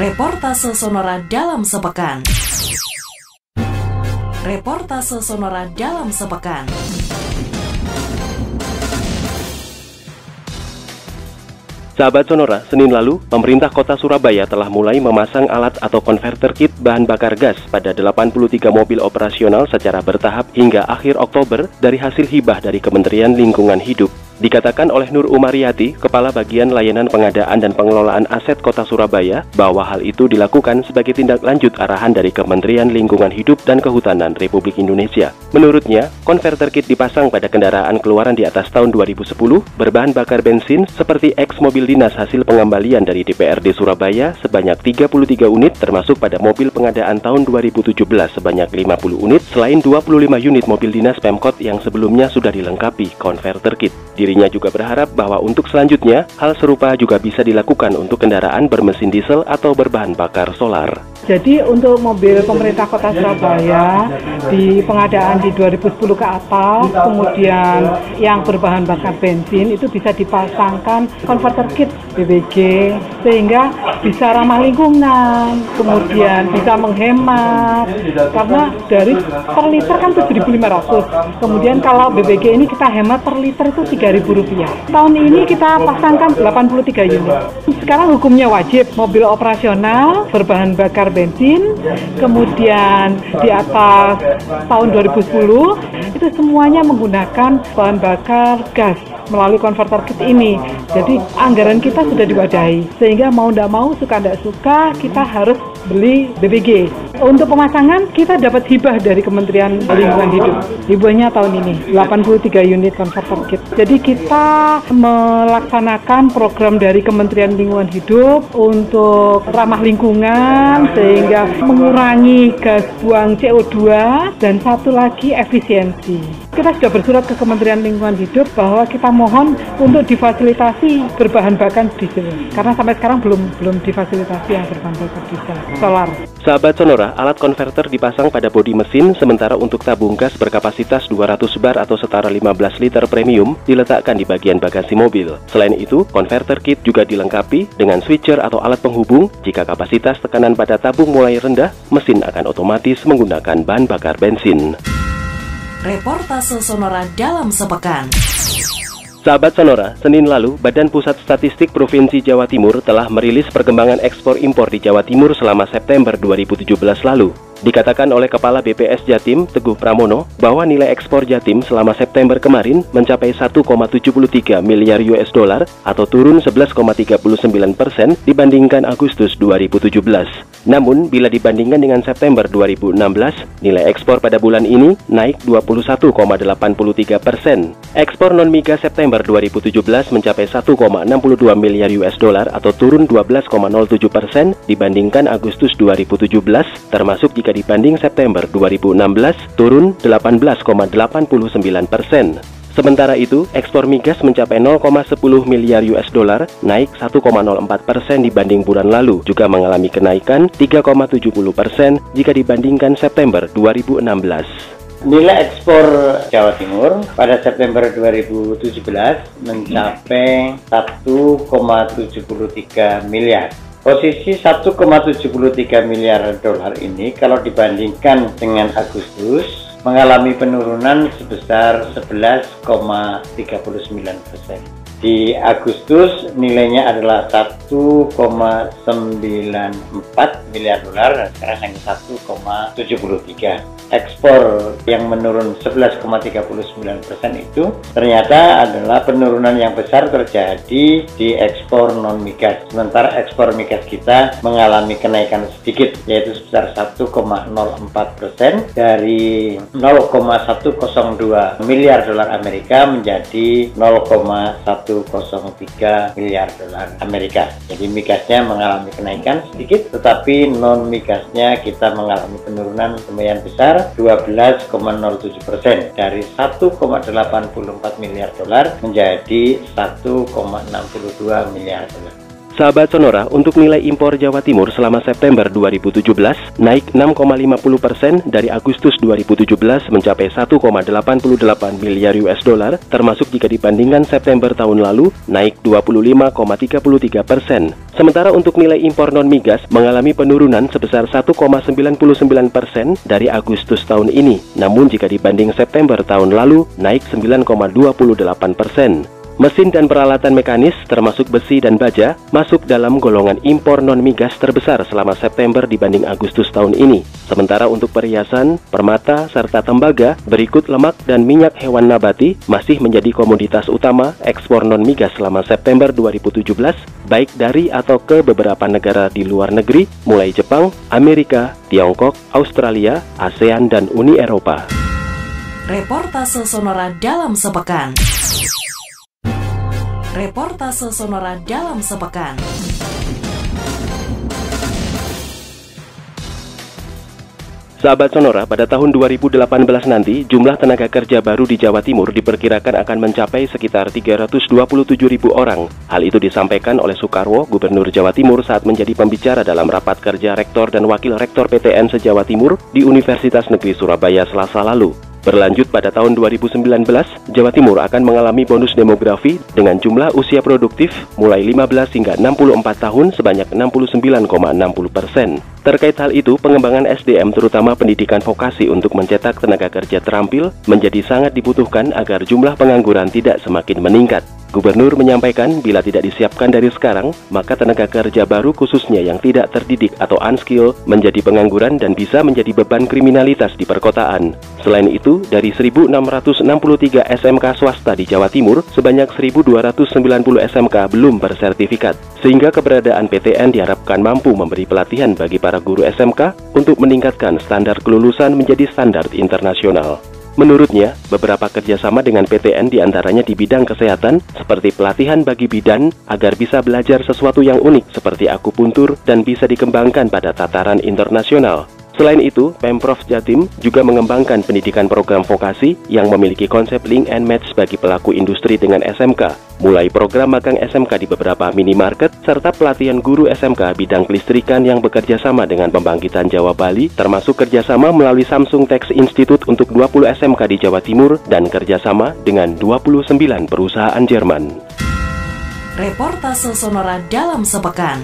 Reportase Sonora dalam sepekan. Reportase Sonora dalam sepekan. Sahabat Sonora, Senin lalu, pemerintah kota Surabaya telah mulai memasang alat atau konverter kit bahan bakar gas pada 83 mobil operasional secara bertahap hingga akhir Oktober dari hasil hibah dari Kementerian Lingkungan Hidup. Dikatakan oleh Nur Umariyati, Kepala Bagian Layanan Pengadaan dan Pengelolaan Aset Kota Surabaya, bahwa hal itu dilakukan sebagai tindak lanjut arahan dari Kementerian Lingkungan Hidup dan Kehutanan Republik Indonesia. Menurutnya, konverter kit dipasang pada kendaraan keluaran di atas tahun 2010 berbahan bakar bensin seperti X mobil dinas hasil pengembalian dari DPRD Surabaya sebanyak 33 unit termasuk pada mobil pengadaan tahun 2017 sebanyak 50 unit selain 25 unit mobil dinas Pemkot yang sebelumnya sudah dilengkapi konverter kit. Dirinya juga berharap bahwa untuk selanjutnya, hal serupa juga bisa dilakukan untuk kendaraan bermesin diesel atau berbahan bakar solar. Jadi untuk mobil pemerintah kota Surabaya di pengadaan di 2010 ke atas, kemudian yang berbahan bakar bensin itu bisa dipasangkan konverter kit BBG sehingga bisa ramah lingkungan, kemudian bisa menghemat karena dari per liter kan 7.500, kemudian kalau BBG ini kita hemat per liter itu 3.000 rupiah. Tahun ini kita pasangkan 83 unit. Sekarang hukumnya wajib mobil operasional berbahan bakar bensin, kemudian di atas tahun 2010 itu semuanya menggunakan bahan bakar gas melalui konverter kit ini. Jadi anggaran kita sudah diwadahi, sehingga mau tidak mau, suka tidak suka, kita harus beli BBG. Untuk pemasangan kita dapat hibah dari Kementerian Lingkungan Hidup. Hibahnya tahun ini 83 unit konverter kit. Jadi kita melaksanakan program dari Kementerian Lingkungan Hidup untuk ramah lingkungan sehingga mengurangi gas buang CO2 dan satu lagi efisiensi. Kita sudah bersurat ke Kementerian Lingkungan Hidup bahwa kita mohon untuk difasilitasi berbahan bakar diesel karena sampai sekarang belum belum difasilitasi yang berbahan bakar diesel solar. Sahabat Sonora, alat konverter dipasang pada bodi mesin sementara untuk tabung gas berkapasitas 200 bar atau setara 15 liter premium diletakkan di bagian bagasi mobil. Selain itu, konverter kit juga dilengkapi dengan switcher atau alat penghubung jika kapasitas tekanan pada tabung mulai rendah, mesin akan otomatis menggunakan bahan bakar bensin. Reportase Sonora dalam sepekan. Sahabat Sonora, Senin lalu, Badan Pusat Statistik Provinsi Jawa Timur telah merilis perkembangan ekspor impor di Jawa Timur selama September 2017 lalu. Dikatakan oleh Kepala BPS Jatim, Teguh Pramono, bahwa nilai ekspor Jatim selama September kemarin mencapai 1,73 miliar US dollar atau turun 11,39 persen dibandingkan Agustus 2017. Namun, bila dibandingkan dengan September 2016, nilai ekspor pada bulan ini naik 21,83 persen. Ekspor non-migas September 2017 mencapai 1,62 miliar US dollar atau turun 12,07 persen dibandingkan Agustus 2017, termasuk jika dibanding September 2016 turun 18,89 persen. Sementara itu, ekspor migas mencapai 0,10 miliar US dollar, naik 1,04 persen dibanding bulan lalu, juga mengalami kenaikan 3,70 persen jika dibandingkan September 2016. Nilai ekspor Jawa Timur pada September 2017 mencapai 1,73 miliar Posisi 1,73 miliar dolar ini kalau dibandingkan dengan Agustus mengalami penurunan sebesar 11,39 persen. Di Agustus nilainya adalah 1,94 miliar dolar dan sekarang hanya 1,73 ekspor yang menurun 11,39 persen itu ternyata adalah penurunan yang besar terjadi di ekspor non migas. Sementara ekspor migas kita mengalami kenaikan sedikit yaitu sebesar 1,04 persen dari 0,102 miliar dolar Amerika menjadi 0,103 miliar dolar Amerika. Jadi migasnya mengalami kenaikan sedikit tetapi non migasnya kita mengalami penurunan lumayan besar 12,07 persen dari 1,84 miliar dolar menjadi 1,62 miliar dolar. Sahabat Sonora, untuk nilai impor Jawa Timur selama September 2017 naik 6,50 persen dari Agustus 2017 mencapai 1,88 miliar US dollar, termasuk jika dibandingkan September tahun lalu naik 25,33 persen. Sementara untuk nilai impor non migas mengalami penurunan sebesar 1,99 persen dari Agustus tahun ini, namun jika dibanding September tahun lalu naik 9,28 persen. Mesin dan peralatan mekanis termasuk besi dan baja masuk dalam golongan impor non-migas terbesar selama September dibanding Agustus tahun ini. Sementara untuk perhiasan, permata, serta tembaga, berikut lemak dan minyak hewan nabati masih menjadi komoditas utama ekspor non-migas selama September 2017, baik dari atau ke beberapa negara di luar negeri, mulai Jepang, Amerika, Tiongkok, Australia, ASEAN, dan Uni Eropa. Reportase Sonora dalam sepekan. Reportase Sonora dalam sepekan. Sahabat Sonora, pada tahun 2018 nanti, jumlah tenaga kerja baru di Jawa Timur diperkirakan akan mencapai sekitar 327 ribu orang. Hal itu disampaikan oleh Soekarwo, Gubernur Jawa Timur saat menjadi pembicara dalam rapat kerja Rektor dan Wakil Rektor PTN se-Jawa Timur di Universitas Negeri Surabaya selasa lalu. Berlanjut pada tahun 2019, Jawa Timur akan mengalami bonus demografi dengan jumlah usia produktif mulai 15 hingga 64 tahun sebanyak 69,60 persen. Terkait hal itu, pengembangan SDM terutama pendidikan vokasi untuk mencetak tenaga kerja terampil menjadi sangat dibutuhkan agar jumlah pengangguran tidak semakin meningkat. Gubernur menyampaikan bila tidak disiapkan dari sekarang, maka tenaga kerja baru khususnya yang tidak terdidik atau unskill menjadi pengangguran dan bisa menjadi beban kriminalitas di perkotaan. Selain itu, dari 1.663 SMK swasta di Jawa Timur, sebanyak 1.290 SMK belum bersertifikat, sehingga keberadaan PTN diharapkan mampu memberi pelatihan bagi para guru SMK untuk meningkatkan standar kelulusan menjadi standar internasional. Menurutnya, beberapa kerjasama dengan PTN di antaranya di bidang kesehatan, seperti pelatihan bagi bidan agar bisa belajar sesuatu yang unik seperti akupuntur dan bisa dikembangkan pada tataran internasional. Selain itu, Pemprov Jatim juga mengembangkan pendidikan program vokasi yang memiliki konsep link and match bagi pelaku industri dengan SMK, mulai program magang SMK di beberapa minimarket, serta pelatihan guru SMK bidang kelistrikan yang bekerja sama dengan pembangkitan Jawa Bali, termasuk kerjasama melalui Samsung Tech Institute untuk 20 SMK di Jawa Timur dan kerjasama dengan 29 perusahaan Jerman. Reportase Sonora dalam sepekan.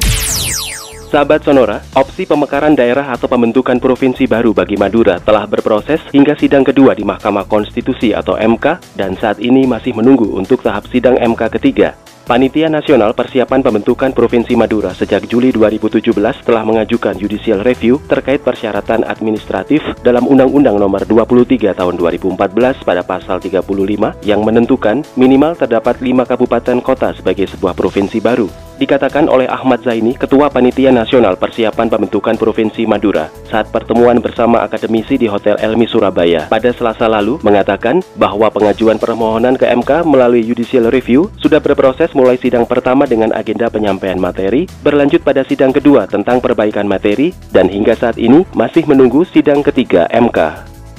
Sahabat Sonora, opsi pemekaran daerah atau pembentukan provinsi baru bagi Madura telah berproses hingga sidang kedua di Mahkamah Konstitusi atau MK dan saat ini masih menunggu untuk tahap sidang MK ketiga. Panitia Nasional Persiapan Pembentukan Provinsi Madura sejak Juli 2017 telah mengajukan judicial review terkait persyaratan administratif dalam Undang-Undang Nomor 23 Tahun 2014 pada pasal 35 yang menentukan minimal terdapat 5 kabupaten kota sebagai sebuah provinsi baru dikatakan oleh Ahmad Zaini, Ketua Panitia Nasional Persiapan Pembentukan Provinsi Madura, saat pertemuan bersama akademisi di Hotel Elmi Surabaya pada Selasa lalu mengatakan bahwa pengajuan permohonan ke MK melalui judicial review sudah berproses mulai sidang pertama dengan agenda penyampaian materi, berlanjut pada sidang kedua tentang perbaikan materi, dan hingga saat ini masih menunggu sidang ketiga MK.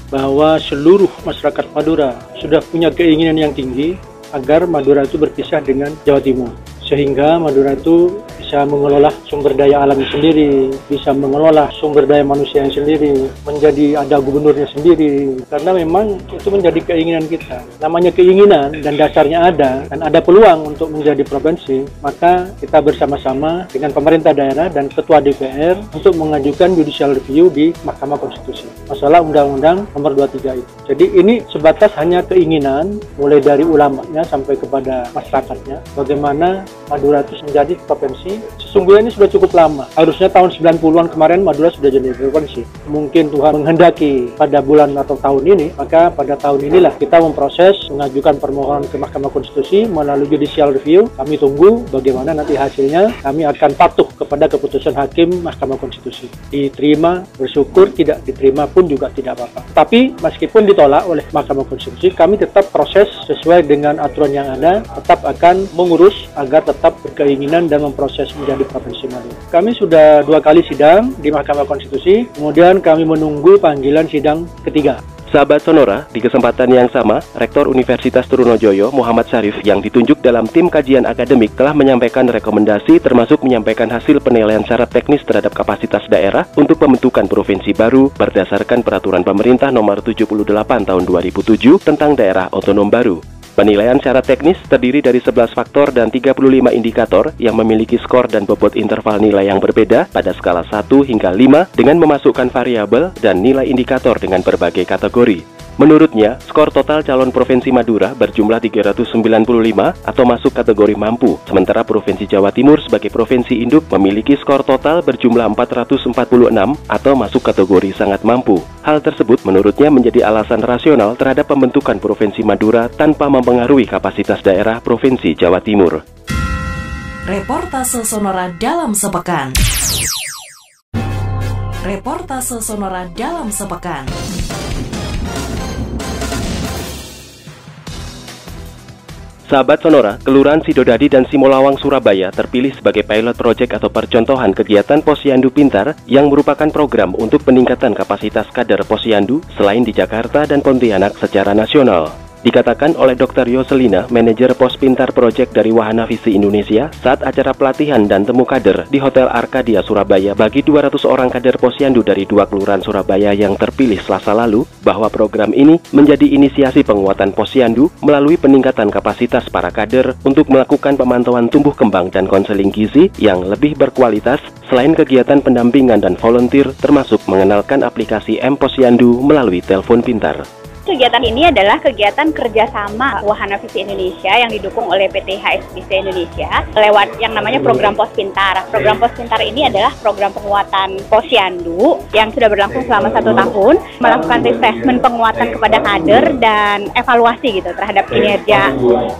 Bahwa seluruh masyarakat Madura sudah punya keinginan yang tinggi agar Madura itu berpisah dengan Jawa Timur sehingga Madura itu bisa mengelola sumber daya alamnya sendiri, bisa mengelola sumber daya manusia yang sendiri, menjadi ada gubernurnya sendiri. Karena memang itu menjadi keinginan kita. Namanya keinginan dan dasarnya ada dan ada peluang untuk menjadi provinsi, maka kita bersama-sama dengan pemerintah daerah dan ketua DPR untuk mengajukan judicial review di Mahkamah Konstitusi. Masalah Undang-Undang Nomor 23 itu. Jadi ini sebatas hanya keinginan mulai dari ulamanya sampai kepada masyarakatnya bagaimana Madura itu menjadi provinsi sesungguhnya ini sudah cukup lama. Harusnya tahun 90-an kemarin Madura sudah jadi provinsi. Mungkin Tuhan menghendaki pada bulan atau tahun ini, maka pada tahun inilah kita memproses mengajukan permohonan ke Mahkamah Konstitusi melalui judicial review. Kami tunggu bagaimana nanti hasilnya. Kami akan patuh kepada keputusan hakim Mahkamah Konstitusi. Diterima, bersyukur, tidak diterima pun juga tidak apa-apa. Tapi meskipun ditolak oleh Mahkamah Konstitusi, kami tetap proses sesuai dengan aturan yang ada, tetap akan mengurus agar tetap berkeinginan dan memproses menjadi Provinsi Madura. Kami sudah dua kali sidang di Mahkamah Konstitusi, kemudian kami menunggu panggilan sidang ketiga. Sahabat Sonora, di kesempatan yang sama, Rektor Universitas Trunojoyo Muhammad Syarif yang ditunjuk dalam tim kajian akademik telah menyampaikan rekomendasi termasuk menyampaikan hasil penilaian syarat teknis terhadap kapasitas daerah untuk pembentukan provinsi baru berdasarkan peraturan pemerintah nomor 78 tahun 2007 tentang daerah otonom baru. Penilaian syarat teknis terdiri dari 11 faktor dan 35 indikator yang memiliki skor dan bobot interval nilai yang berbeda pada skala 1 hingga 5 dengan memasukkan variabel dan nilai indikator dengan berbagai kategori. Menurutnya, skor total calon Provinsi Madura berjumlah 395 atau masuk kategori mampu, sementara Provinsi Jawa Timur sebagai provinsi induk memiliki skor total berjumlah 446 atau masuk kategori sangat mampu. Hal tersebut menurutnya menjadi alasan rasional terhadap pembentukan Provinsi Madura tanpa mempengaruhi kapasitas daerah Provinsi Jawa Timur. Reportase Sonora dalam sepekan. Reportase Sonora dalam sepekan. Sahabat Sonora, Kelurahan Sidodadi dan Simolawang Surabaya terpilih sebagai pilot project atau percontohan kegiatan Posyandu Pintar yang merupakan program untuk peningkatan kapasitas kader Posyandu selain di Jakarta dan Pontianak secara nasional. Dikatakan oleh Dr. Yoselina, manajer pos pintar project dari Wahana Visi Indonesia, saat acara pelatihan dan temu kader di Hotel Arkadia Surabaya bagi 200 orang kader posyandu dari dua kelurahan Surabaya yang terpilih selasa lalu, bahwa program ini menjadi inisiasi penguatan posyandu melalui peningkatan kapasitas para kader untuk melakukan pemantauan tumbuh kembang dan konseling gizi yang lebih berkualitas selain kegiatan pendampingan dan volunteer termasuk mengenalkan aplikasi M Posyandu melalui telepon pintar. Kegiatan ini adalah kegiatan kerjasama Wahana Visi Indonesia yang didukung oleh PT HSBC Indonesia lewat yang namanya program Pos Pintar. Program Pos Pintar ini adalah program penguatan posyandu yang sudah berlangsung selama satu tahun, melakukan assessment penguatan kepada kader dan evaluasi gitu terhadap kinerja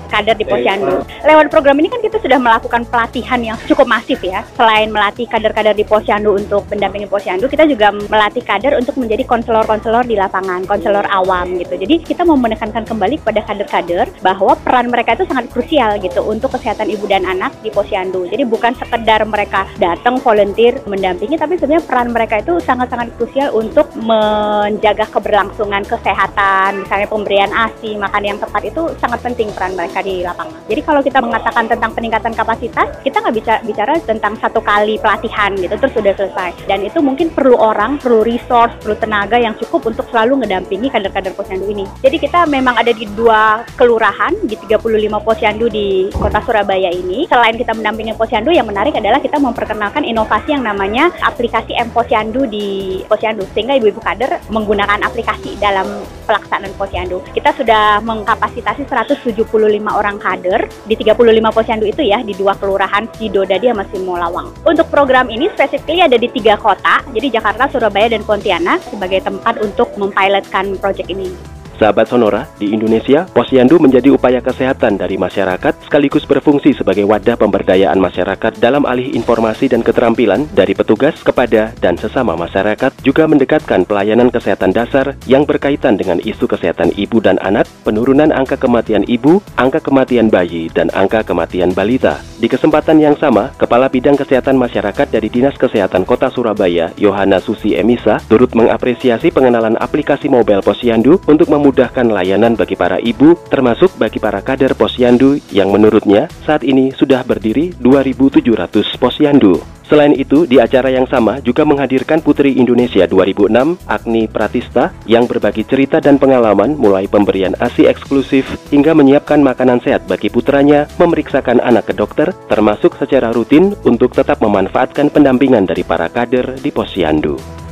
kader di posyandu. Lewat program ini kan kita sudah melakukan pelatihan yang cukup masif ya. Selain melatih kader-kader di posyandu untuk mendampingi posyandu, kita juga melatih kader untuk menjadi konselor-konselor di lapangan, konselor awam gitu. Jadi kita mau menekankan kembali kepada kader-kader bahwa peran mereka itu sangat krusial gitu untuk kesehatan ibu dan anak di posyandu. Jadi bukan sekedar mereka datang volunteer mendampingi, tapi sebenarnya peran mereka itu sangat-sangat krusial untuk menjaga keberlangsungan kesehatan, misalnya pemberian ASI, makan yang tepat itu sangat penting peran mereka di lapangan. Jadi kalau kita mengatakan tentang peningkatan kapasitas, kita nggak bisa bicara tentang satu kali pelatihan gitu terus sudah selesai. Dan itu mungkin perlu orang, perlu resource, perlu tenaga yang cukup untuk selalu ngedampingi kader-kader posyandu ini. Jadi kita memang ada di dua kelurahan di 35 posyandu di kota Surabaya ini. Selain kita mendampingi posyandu, yang menarik adalah kita memperkenalkan inovasi yang namanya aplikasi M Posyandu di posyandu sehingga ibu-ibu kader menggunakan aplikasi dalam pelaksanaan posyandu. Kita sudah mengkapasitasi 175 orang kader di 35 posyandu itu ya di dua kelurahan Sidodadi sama Simolawang. Untuk program ini spesifiknya ada di tiga kota, jadi Jakarta, Surabaya, dan Pontianak sebagai tempat untuk mempilotkan proyek ini. Sahabat Sonora, di Indonesia, posyandu menjadi upaya kesehatan dari masyarakat sekaligus berfungsi sebagai wadah pemberdayaan masyarakat dalam alih informasi dan keterampilan dari petugas kepada dan sesama masyarakat juga mendekatkan pelayanan kesehatan dasar yang berkaitan dengan isu kesehatan ibu dan anak, penurunan angka kematian ibu, angka kematian bayi, dan angka kematian balita. Di kesempatan yang sama, Kepala Bidang Kesehatan Masyarakat dari Dinas Kesehatan Kota Surabaya, Yohana Susi Emisa, turut mengapresiasi pengenalan aplikasi mobile posyandu untuk memudahkan memudahkan layanan bagi para ibu, termasuk bagi para kader posyandu yang menurutnya saat ini sudah berdiri 2.700 posyandu. Selain itu, di acara yang sama juga menghadirkan Putri Indonesia 2006, Agni Pratista, yang berbagi cerita dan pengalaman mulai pemberian ASI eksklusif hingga menyiapkan makanan sehat bagi putranya, memeriksakan anak ke dokter, termasuk secara rutin untuk tetap memanfaatkan pendampingan dari para kader di posyandu.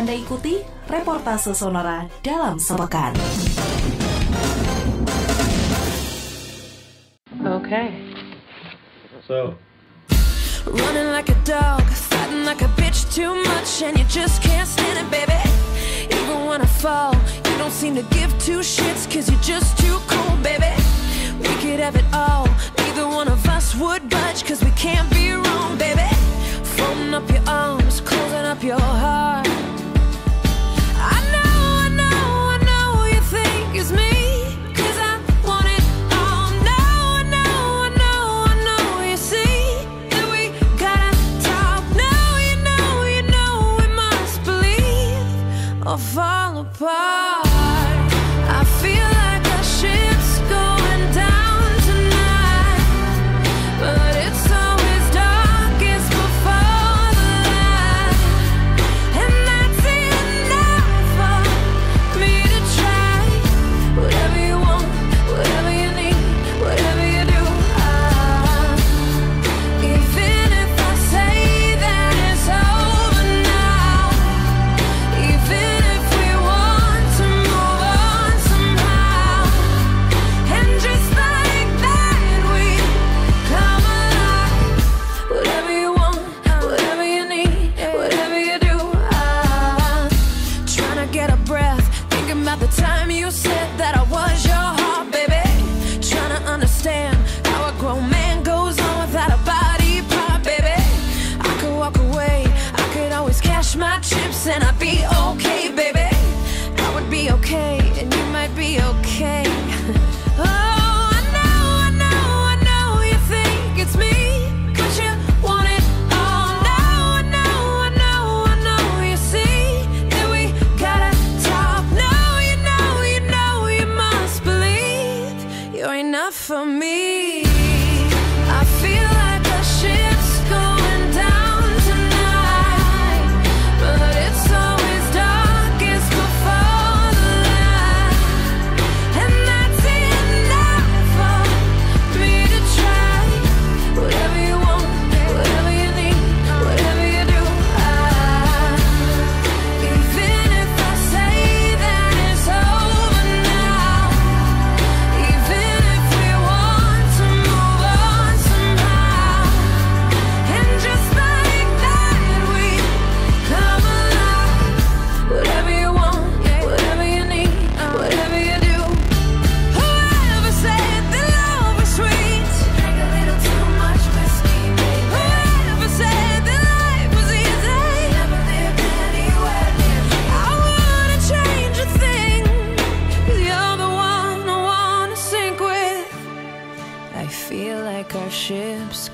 Anda ikuti reportase Sonora dalam sepekan. Okay. So. Running like a dog, fighting like a bitch too much, and you just can't stand it, baby. Even when I fall, you don't seem to give two shits, cause you're just too cold, baby. We could have it all, neither one of us would budge, cause we can't be wrong, baby. Folding up your arms, closing up your heart. or fall apart.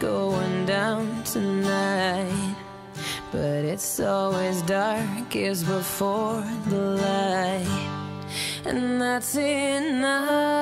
Going down tonight. But it's always darkest before the light, and that's enough.